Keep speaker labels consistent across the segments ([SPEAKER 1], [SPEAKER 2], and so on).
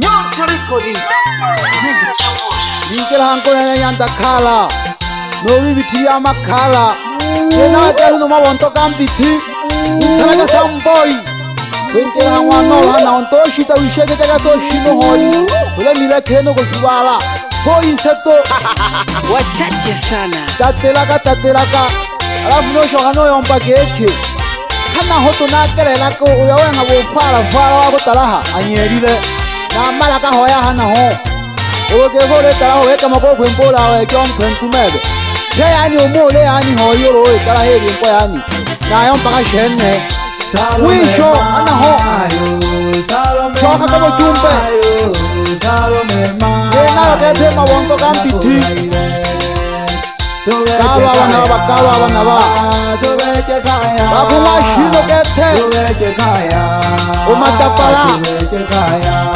[SPEAKER 1] nyoncho rekodi ninkila hanko yana yanda kala novi biti ya makala yena wajali no mawonto kambiti ikala ka samboi ninkila hanko yana ola na onto shita wishete taka to shino hoi ule mila keno kusubala hoi seto wachache sana tatelaka tatelaka alafu nosho hano yomba keke kana hoto na kerelako uyawe na bopala fala wako talaha anyerile na mala ka hoya na ho oge hore tara ho eka mako gwimbo la ho ekyo mkwentu mebe ye ya ni omo le ya ni ho yoro e tara he rimpo ya ni na yo mpaka shenne wisho ana ho choka kabo chumbe ye e na yo kete mawongo kampiti kawa bana ba kawa bana ba babu ma shi no kete o ma ta para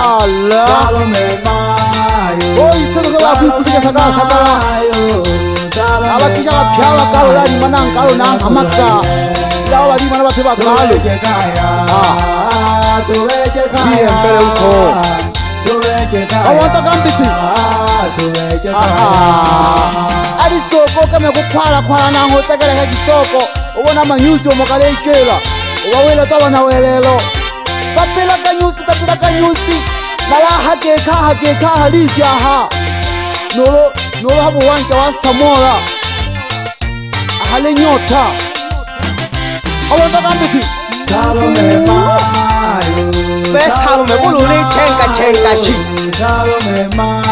[SPEAKER 1] Allah o isu no ba ku kusi ka sakara sakara aba ki ja phya ba ka ra ni manang ka ro nang hamak ka ya wa ni manaba ke ba ka lo ah bien pero uko I want a gambiti. Ah, arisoko kame kukhwalakhwala nango tekeleka citoko ubona manyusi omokalenkela ubawile tabana welelo tatelakanyusi tatelakanyusi nala hakeka hakeka halisi aha nolo nolo habo wanke wa samola ahale nyota obotakambiti salome mayo bes salome bulule chenka chenka shi salome mayo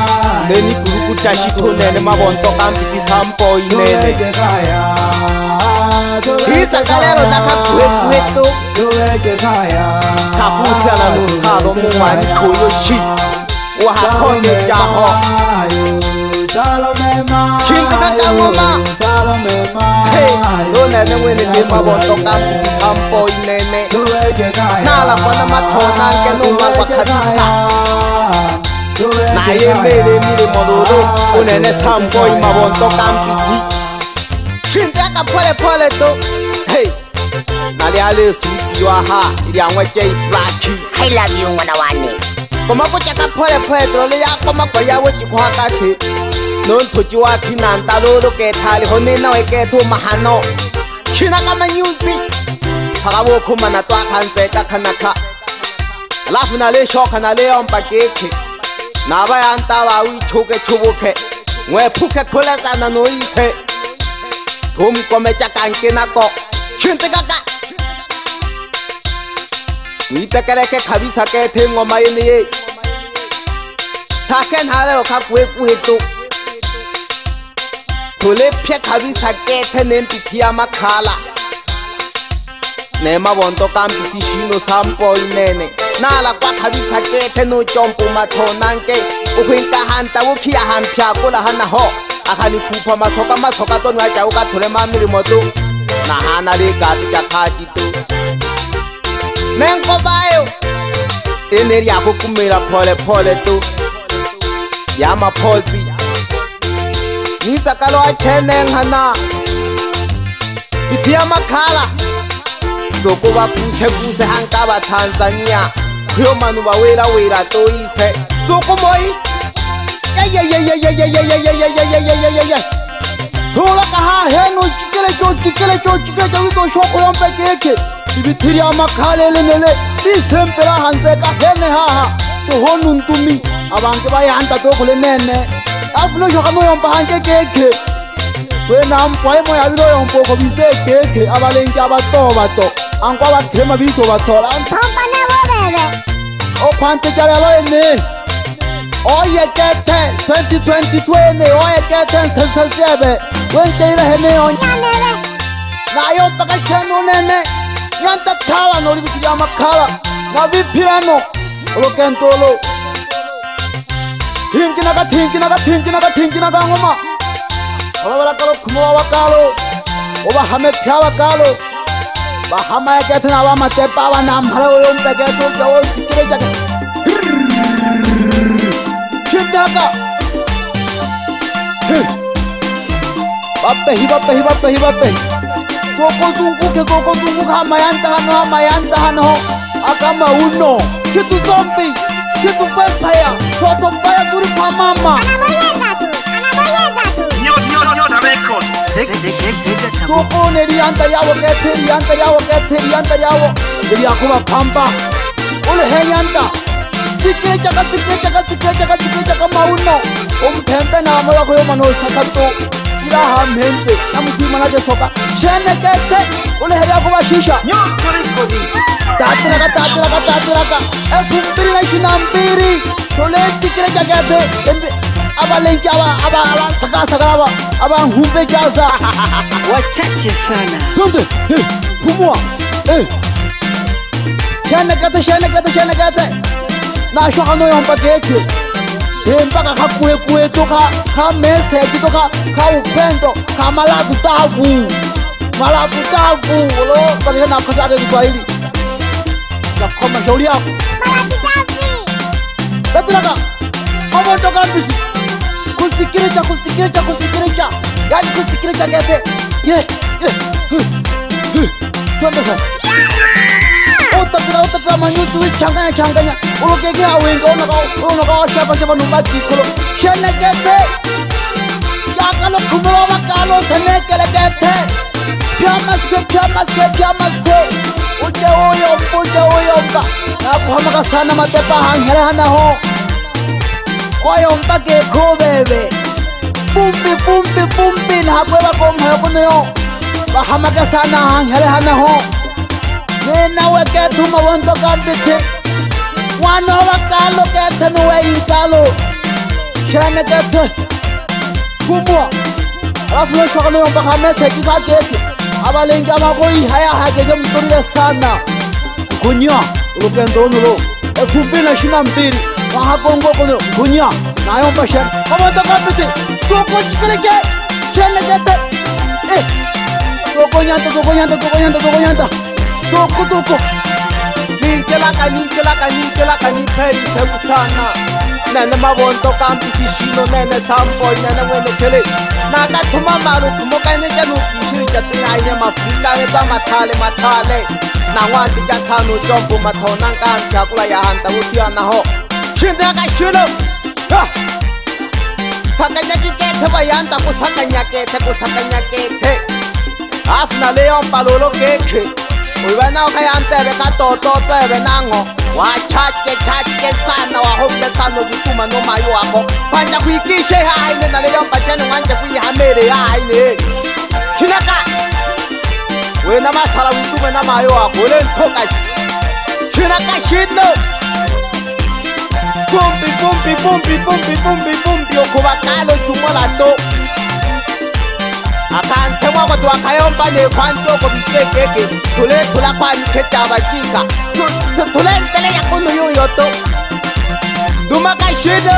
[SPEAKER 1] neni kuruku cha shikonene mavonto kambiti sampo inene hisakalero nakakuekueto kapusiananusalo muwani koyoshi wahakone jaho kintakakagoma lonene wene ni mavonto kambiti sampo inene nalakwana mathonanke nomakwa khavisa ayemele mile molulu unene samboy mabonto kampidi shindaka polepole to hey nali alesu mpiwaha ilyangweke iplaki i love you mwana wane koma kuteka polepole to loli yako magoya wecikhwakathi nontoci wathi nanta lolu kethali honina weketu mahano shinaka manyusi phaka wokhuma natwakhanseka khanakha alafu nale shokha nale yompa keke nabayantabawi choke chubuke ngwephuke khulesana noyise thumkomecakanke nako chintekaka nitekeleke khabisa kethe ngoma yene ye thake nhalelo kha kuhekuhetu thulephye khabisa kethe nempithi ya makhala nemabonto kampithi shino sampo inene nala kwathabisa kethe notyompo mathonanke ukhwinkahanta wukhiyahamphyakulahanaho akhanifupha masoka masoka toni wajau kathole mamilimo tu nahana likati jakhati tu nenkobayo ineliyakukumila pholephole tu yamaphozi nisakalo achenenghana pithiya makhala zokuvakuse kuse hankava tanzaniya yo manu va wera wera toise tsokomoi thola ka ha he no tikele tso tikele tso tikele tso tso sho ko mpe keke ibi thiri ama khale le le le di sempera hanse ka he ne ha ha to ho nun tumi abang ke ba ya anta to khole ne ne a bulo jo ka mo yo mpa hanke keke we na mpa e mo ya bilo yo mpo ko bi se keke abale nja ba to ba to an kwa ba thema bi so ba thola an thamba ne o o o kwante jare lo ye ye kete kete 2022 na yo okwantikeleleni oyekethe 2020 oyekethen sesesebe wenteirehenionyanyele nayo pakashenunene nyantathala nolivikilya makhala naviphilano olokentolo ka thinkinaka thinkinaka ka ngoma wala kalo wa olovelakalo khumova vakalo ovahame phya vakalo vahamayekethena va matepa va namhala oyompeketolkeosi sokozunguke sokozunguke amayantahano amayantahanoho akamauno kitu zombi kitu pepaya totopaya zuri kwa mama soko neliyanta yawo ngeteliyanta yawo ngeteliyanta yawo liliyakuva pamba o lehenyanta sekeja ka sekeja ka sekeja ka sekeja ka mauno o mphempe namo yako yo mane o saka to irahamente ya mothimana jesoka sheneketse o leheri ya kobašiša tatiraka tatiraka tatiraka ekumpiri na šinampiri toletsi kereja kepe abalenke sakasakaa abanhumpe jasa wacace sana tonde e kumoa e hey shanakata shanakata shanakata nashokanoyompakechu impaka khakuwekuwetu kha kha meseji to kha kha upendo kha malabu taku malabu taku lo pakeke nakhosake kiswahili nakhoma shauli yako latiraka mavonto kambiji kusikirica kusikirica kusikirica yani kusikirica ngete ye yeah. yeah. yeah. yeah. yeah. yeah. yeah. yeah. yeah ke o tsetsa manyotsi o itšhankanya-tšhankanya o loke ke awenke ona ka wa shebashaba no ba dikolo sheneketse jaaka lokhumolo wa bakalo senekeleketse phamase phamase phamase o te o yompa o te o yompa na kgoma ka sana matepa hanghele hanaho o yompa ke khobebe pumpi pumpi pumpi lhakwe ba kongha yo kone yo ba hama ka sana hanghele hanaho Nena we get to my one dog on the tip. One of a calo get an away in calo. Can I get to Kumwa? Rafa no shakalo yung bakana sa kita get. Abalin ka ba koi haya haya jam tulad sana. Kunya, lupen don lo. E kumpi na sinam bir. Maha kongo kuno. Kunya, na yung pasyan. Kamo dog on the tip. Kumwa chikale ke. Can I get to? Eh. Tokonyanta, tokonyanta, tokonyanta, tokonyanta. Eh sokotoko ninkelaka ninkelaka ninkelaka nikhelisekusana nene mavonto kampitixilo nene sampo nene wenekele naka thuma marukumokanekenukuxirija tinganye mafutane bya mathale mathale nan'wanti ja tshanu tombu mathona nkambi akula ya handa wo tiya naho xindaka xilo tshakanyakikethe vayanda ku tshakanyakethe ku tshakanyakethe hafu na leyo mpalolo kekhe uyibona ukhayantebe katototebe nango wachatyechatyesana wahomtesana ukutuma nomayi wakho phanda kuyikishe hayine naleyo mbatyane ngwanje kuyihamele hayine chinaka wena masala uyitume namayi wakho lenthoka chinaka shino bumbi bumbi bumbi bumbi bumbi bumbi okhuvakalo jumolato akanse mwakoti wakayomba nekwantoko misegege thulethula kwanketavatika thulentele yakunu yuyoto dumakaxilo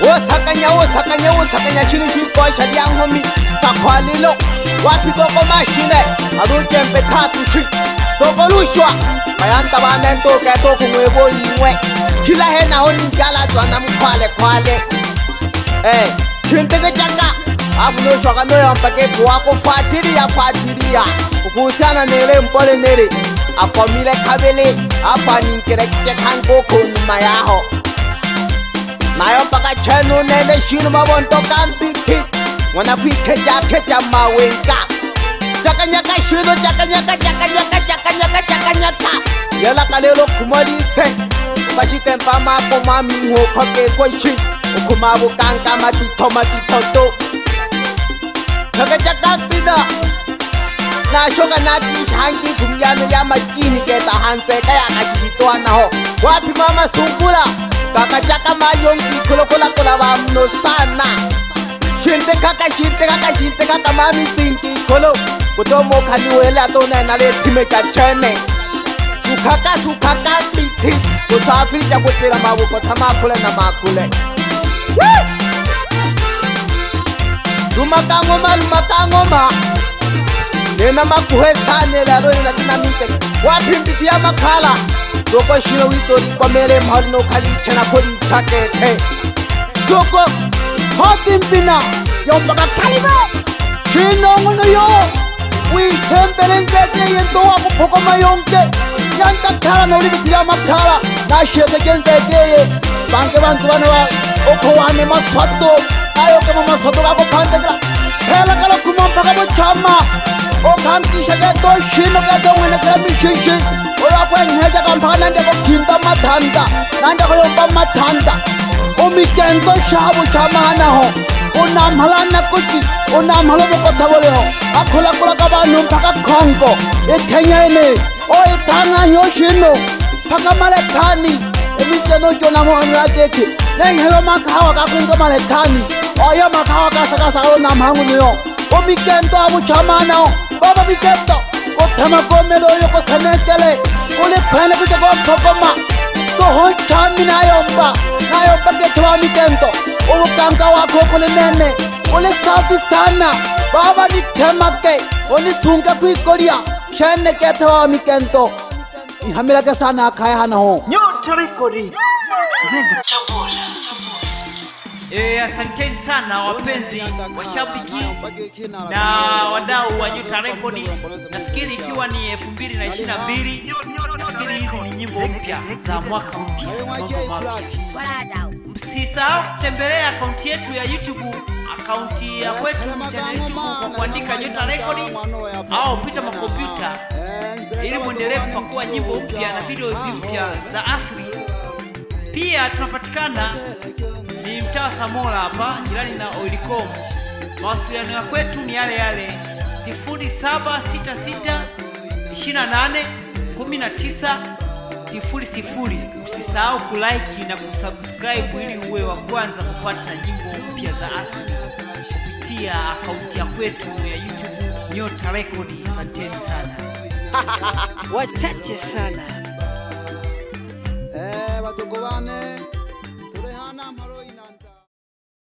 [SPEAKER 1] wosakanya wosakanya wosakanya xini xikoxa lyanhomi kakhwalilo wapitokomaxine alutyempethatu xi tokoluxwa mayantavanentoketokumwevoyin'we xilahenaho ninjala dzwana mkhwalekhwale e eh chimbika changa abuno zvakanoya mpakebwe wako fatiriya fatiriya kusana nere mpole nere akwamire kavele afanikire kekangoko nyuma yaho nayo mpaka chenu nene shinu mavondokambiti mwana kwikhetakheta mawenga chakanyaka shinu chakanyaka chakanyaka chakanyaka chakanyaka yelakalelo khumolise ukashikemba makomaminhoko kekwe shinu kuma bukanka mati thomati thoto Naga jaka pida Na shoka na ti shanki kumyano ya majini ke ta hanse kaya ka shishitoa na ho Wapi mama sumpula Kaka jaka mayongi kula kula kula wa mno sana Shinte kaka shinte kaka shinte kaka mami tinti kolo Kuto mo kani wele ato na na le time cha chene Sukaka sukaka piti Kusafiri cha kutira mabuko tamakule na makule, na makule. Luma kangoma, luma kangoma Nena makuhe sane la roi na tina minte Wa pimpi tia makala Doko shiro wito kwa mele mahali no kali chana kori chake te Doko hoti mpina Yopaka kalima Kino ngunu yo Ui sempele nzeze yendo wako poko mayonke Yanta kala na ulibi tia makala Na shete kenzeze yendo banke bantu bane ba okhowane maswato ayoke mo maswato ka bophante kela phela ka lokhumompa ka bochama okhantise ke toshino ke tongwene kela mishinshi oyakwenyeja kampha ka nandeko khinta mathanda nandeko yomba mathanda omikento sha bochamanaho onamhala nakoti onamhala bokota boleho akholakola ka banu mpha ka khonko ethenyene oethanganyo shino mpha ka malethani emisieno jona moanyo ya keke nenheyo makhawa kakungomalekhani oyo makhawa kasakasakalo namhangu noyo omikento abuchamana baba miketo kothema komelo oyo kosenekele kulikhwele kuje kokhokoma kohochami nayomba nayomba kethe ba mikento obukanka wakho okolenene kulisabisana baba nithema ke onisunke kwikolia shene kethe ba mikento ihamela ke sana akhaya hanaho nyo Tarekodi Nzega E, asanteni sana wapenzi washabiki na wadau wa Nyota Rekodi. Nafikiri ikiwa ni 2022 nafikiri hizi ni nyimbo mpya za mwaka mpya, Msisahau kutembelea akaunti yetu ya YouTube akaunti ya kwetu YouTube kwa kuandika Nyota Rekodi au pita makompyuta ili muendelee kupakua nyimbo mpya na video mpya za asili. Pia tunapatikana ni mtaa wa Samora hapa jirani na Oilcom. Mawasiliano ya kwetu ni yale yale 0766 28 19 sifuri sifuri. Usisahau kulike na kusubscribe ili uwe wa kwanza kupata nyimbo mpya za asili kupitia akaunti ya kwetu ya YouTube Nyota Record. Asanteni sana. wachache sana eh, watukovane